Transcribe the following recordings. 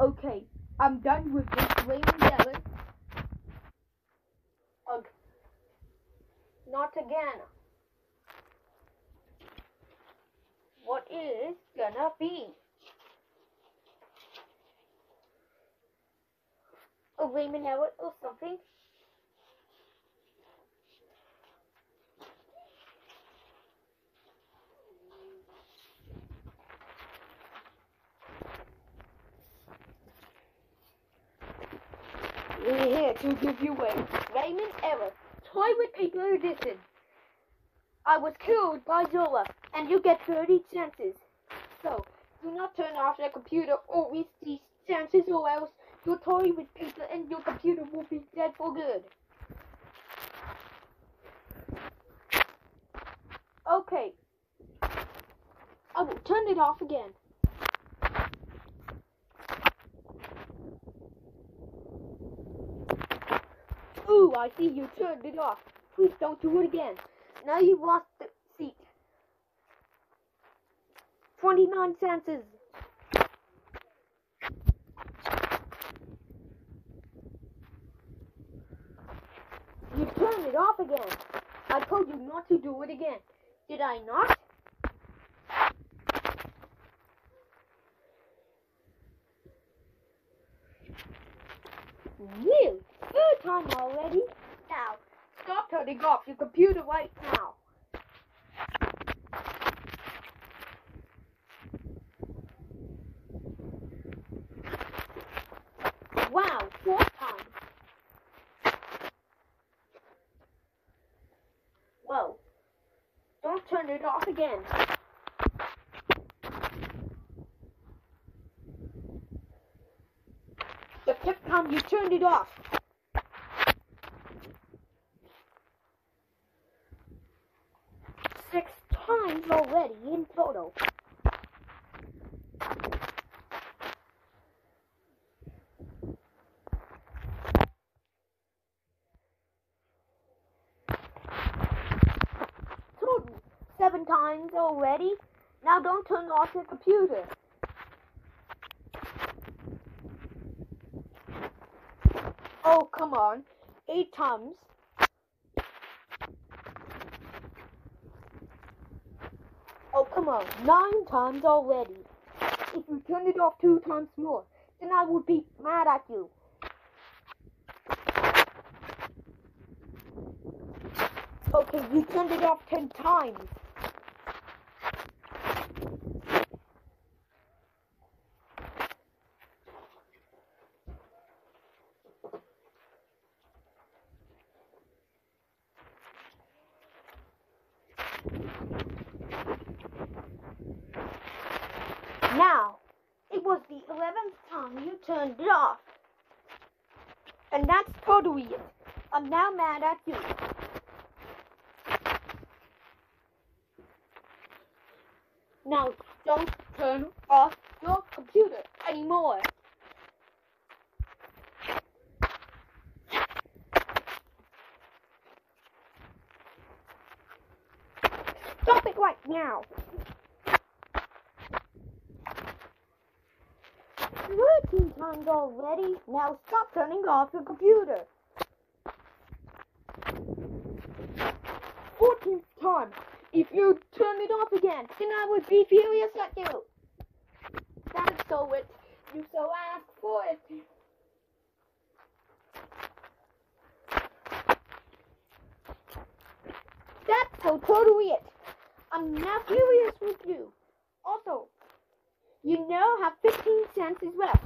Okay, I'm done with this Ramon Devon. Ugh. Not again. What is gonna be? A Ramon Error or something? We're here to give you a Ramon Error toilet paper edition. I was killed by Zola, and you get 30 chances. So, do not turn off your computer or waste these chances, or else your toy with paper and your computer will be dead for good. Okay. I will turn it off again. Ooh, I see you turned it off. Please don't do it again. Now you've lost the seat. 29 chances. You turned it off again. I told you not to do it again. Did I not? Really? Third time already? Now, stop turning off your computer right now. Wow, fourth time. Whoa. Don't turn it off again. The fifth time you turned it off. Six already in. Total seven times already. Now don't turn off your computer. Oh, come on. Eight times. Oh, come on. Nine times already. If you turn it off two times more, then I would be mad at you. Okay, you turned it off ten times. Now, it was the 11th time you turned it off. And that's totally it. I'm now mad at you. Now, don't turn off your computer anymore. Stop it right now. Thirteen times already. Now stop turning off your computer. Fourteenth time. If you turn it off again, then I would be furious at you. That's so it. You so ask for it. That's so totally it. I'm now furious with you. You now have 15 cents as well.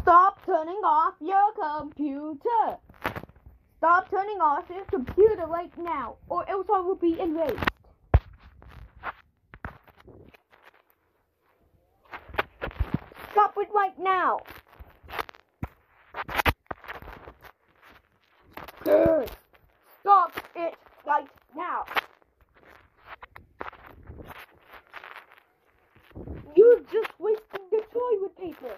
Stop turning off your computer. Stop turning off your computer right now, or else I will be enraged. Stop it right now. Good. Stop it right now. You're just wasting the toilet paper.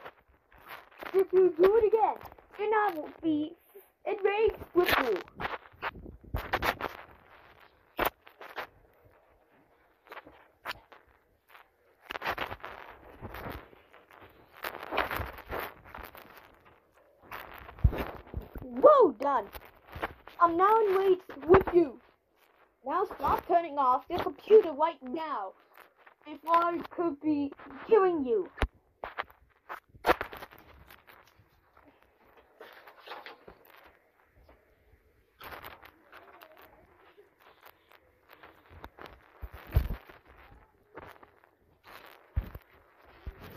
If you do it again, then I will be enraged with you. Done. I'm now enraged with you. Now stop turning off the computer right now. Before I could be killing you.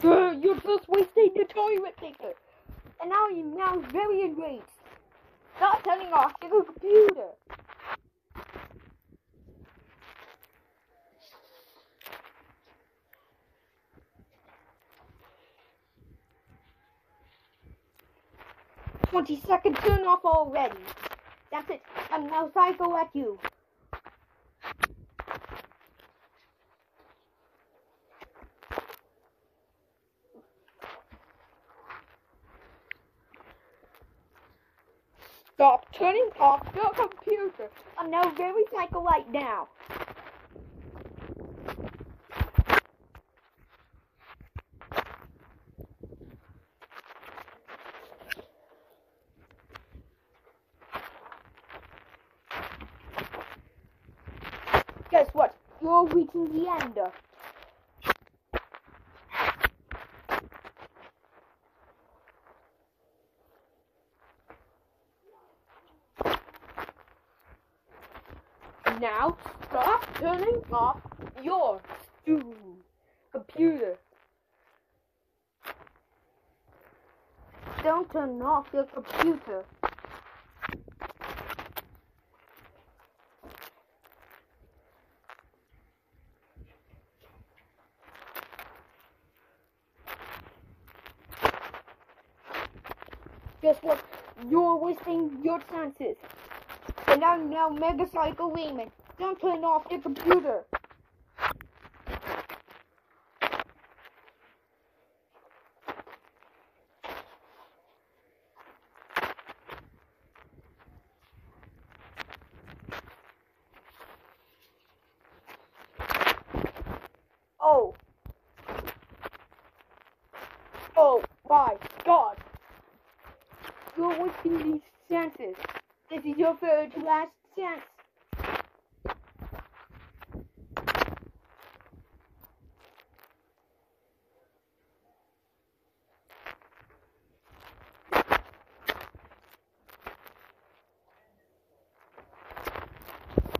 You're just wasting the toilet paper. And now you're now very enraged. Stop turning off the computer. Twenty seconds turn off already. That's it. I'm now psycho at you. Stop turning off the computer. I'm now very psycho right now. Guess what? You're reaching the end. Now stop turning off your computer. Don't turn off your computer. Guess what? You're wasting your chances. And I'm now Mega Psycho Ramon. Don't turn off your computer. Oh. Oh my god. You're wasting these chances. This is your third last chance.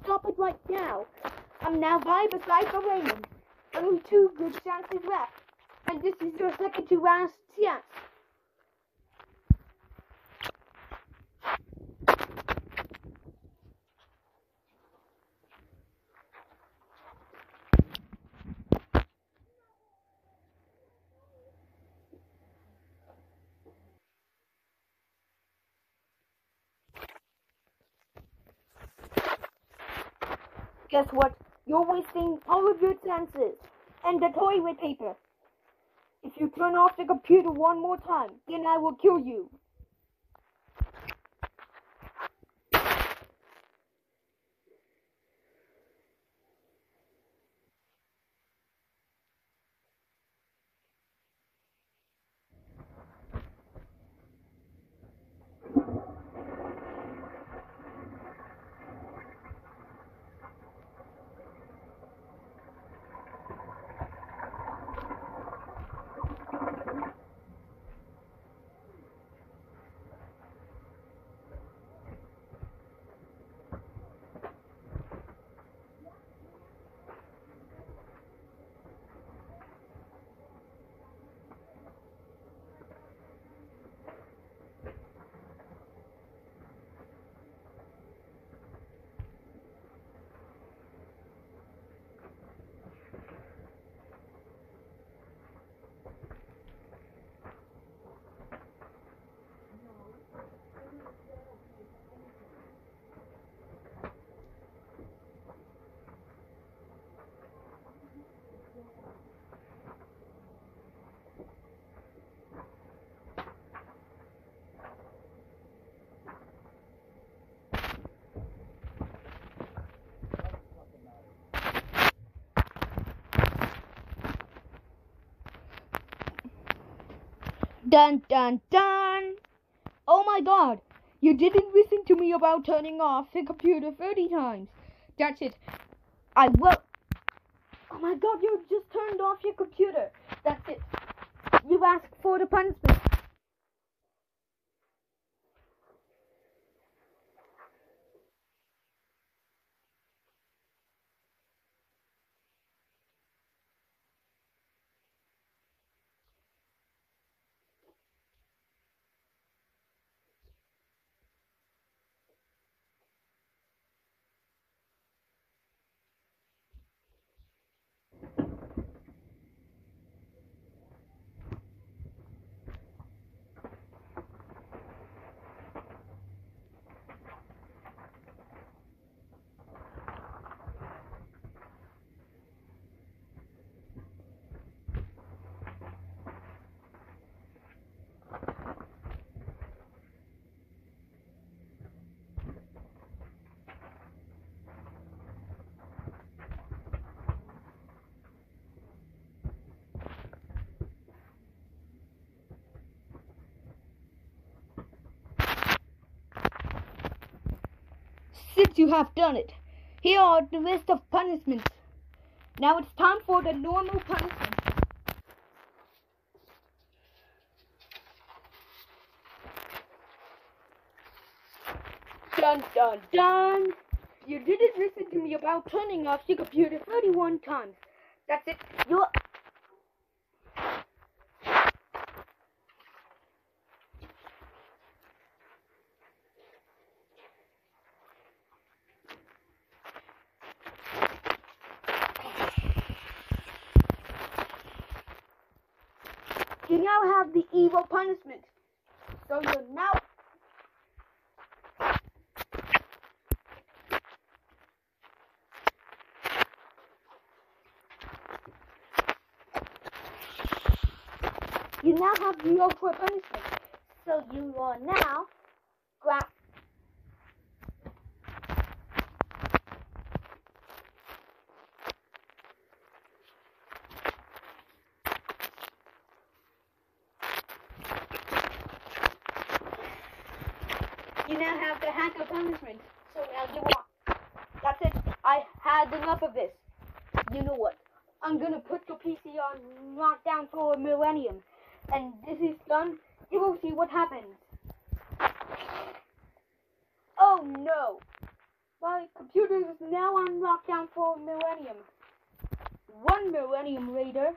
Stop it right now. I'm now by beside the Ramon. Only two good chances left. And this is your second to last chance. Guess what? You're wasting all of your chances and the toilet paper. If you turn off the computer one more time, then I will kill you. Dun dun dun! Oh my god! You didn't listen to me about turning off the computer 30 times. That's it. I will. Oh my god, you just turned off your computer. That's it. You asked for the punishment. Since you have done it, here are the list of punishments. Now it's time for the normal punishment. Dun dun dun! You didn't listen to me about turning off your computer 31 times. That's it. You're You now have the evil punishment. So you're now. You now have the ultra punishment. So you are now grab. You now have the hacker punishment. So now you are. That's it. I had enough of this. You know what? I'm gonna put your PC on lockdown for a millennium. And this is done. You will see what happens. Oh no! My computer is now on lockdown for a millennium. One millennium later.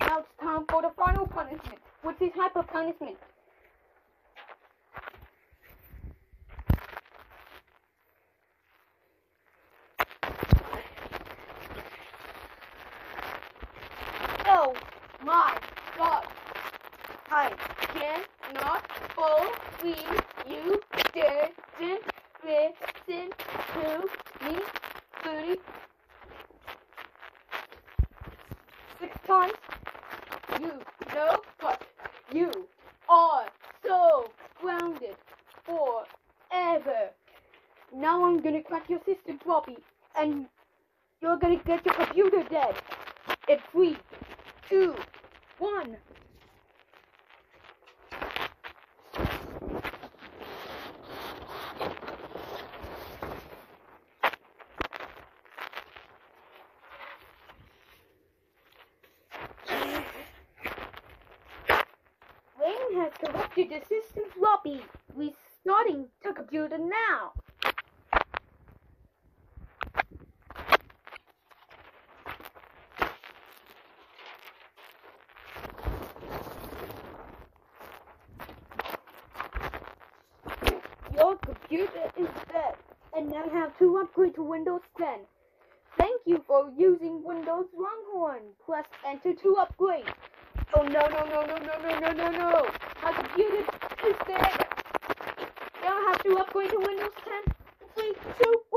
Now it's time for the final punishment, which type of punishment. Oh my god! I cannot believe you didn't listen to me 30 six times. You are so grounded forever. Now I'm gonna crack your system floppy and you're gonna get your computer dead. In three, two, one. Wayne has corrupted the system floppy. We're starting now. Your computer is dead, and now have to upgrade to Windows 10. Thank you for using Windows Longhorn. Press Enter to upgrade. Oh no no no no no no no no no! My computer is dead do going to Windows 10 Three, two.